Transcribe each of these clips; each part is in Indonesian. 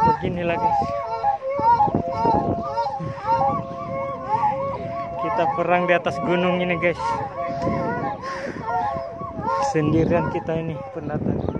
Beginilah guys. Kita perang di atas gunung ini guys. Sendirian kita ini pendatang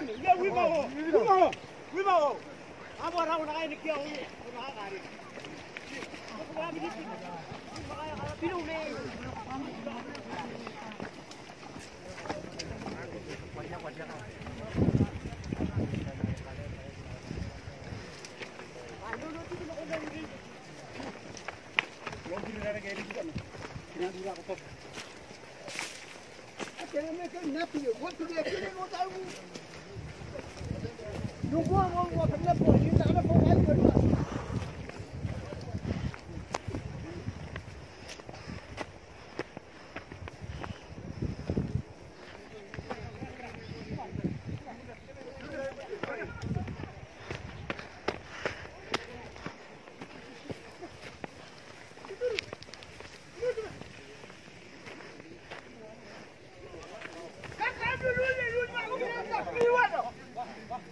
ये विमा हो विमा हो विमा हो अब और अब लगाए निकल हो ना आ रही तो बाबा जी फिर उन्हें बढ़िया बढ़िया आई डोंट नो कि लोग लोग भी रह गए लेकिन कितना दूर आप तक I can't make a nappy. What do they do? What I will. 如果我我跟着过去咱们不安全吗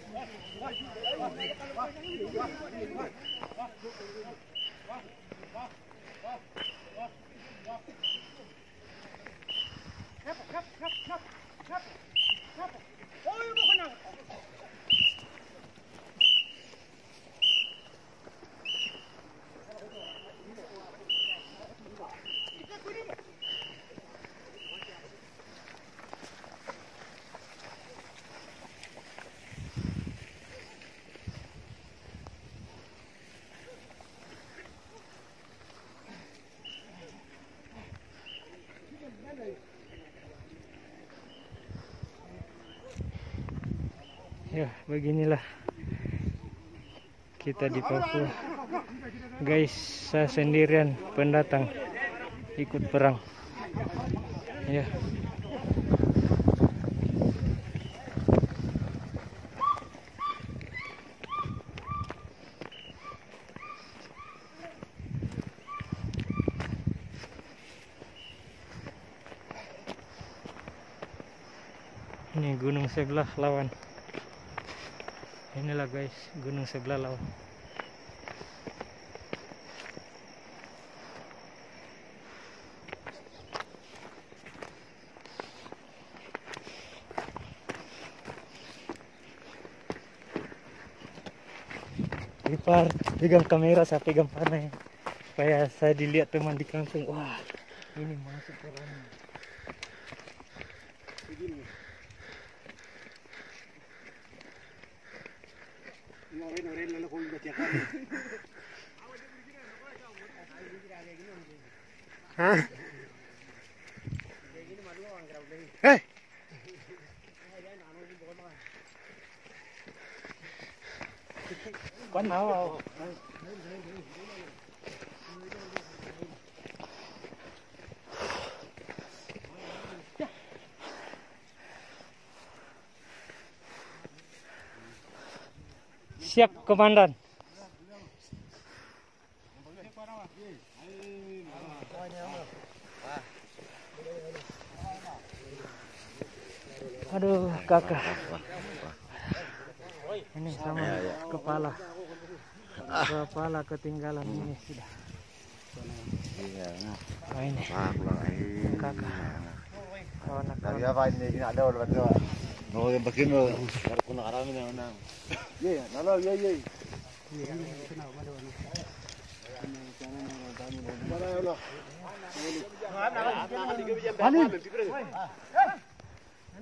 Knapp, knapp, knapp, knapp, knapp. Ya, beginilah kita di Papua. Guys, saya sendirian pendatang ikut perang. Ya. Ini gunung sebelah lawan. Inilah guys, gunung sebelah lawan. Ipar, pegang kamera, saya pegang panah ya. Supaya saya dilihat teman di kampung. Wah, ini masuk orangnya. Hả? Hey. Quánh máu không? Chef Commandant. Aduh, kakak. Ini sama kepala. Kepala ketinggalan ini sudah. Oh, ini. Kakak. Kawan Dari apa ini? Ini ada orang ada. No yang bagian lo baru kuna karami na na. Ye, nalo ye ye.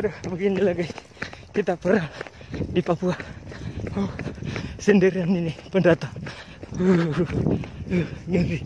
Aduh, beginilah guys. Kita perang di Papua. Oh, sendirian ini pendatang. Uh, uh, ngeri.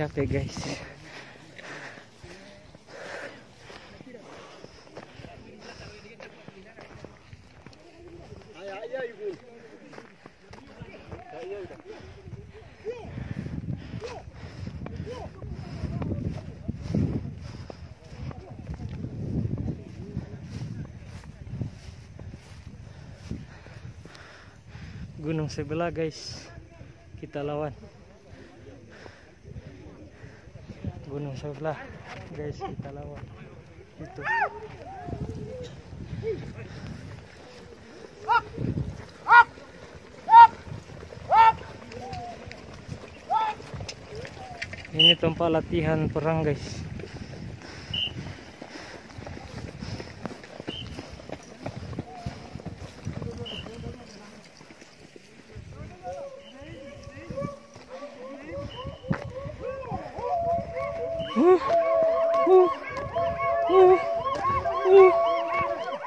Capek guys. Gunung sebelah guys. Kita lawan. Gunung sebelah guys kita lawan. Itu. Ini tempat latihan perang guys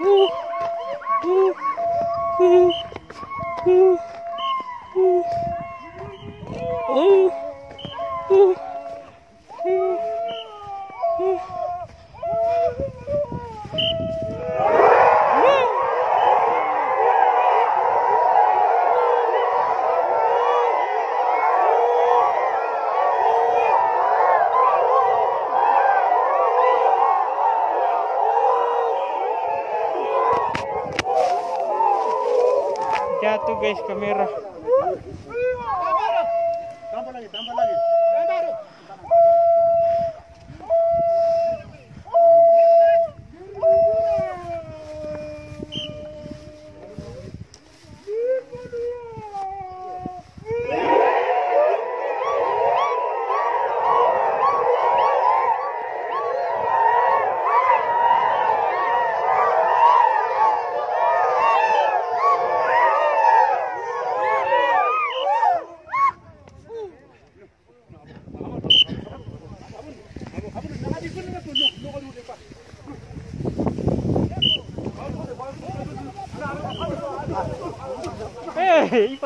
Uh, uh, uh, uh. uh. Guys kamera ini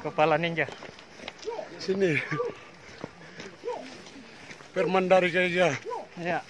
kepala ninja Sini. permandarikaya. Yeah.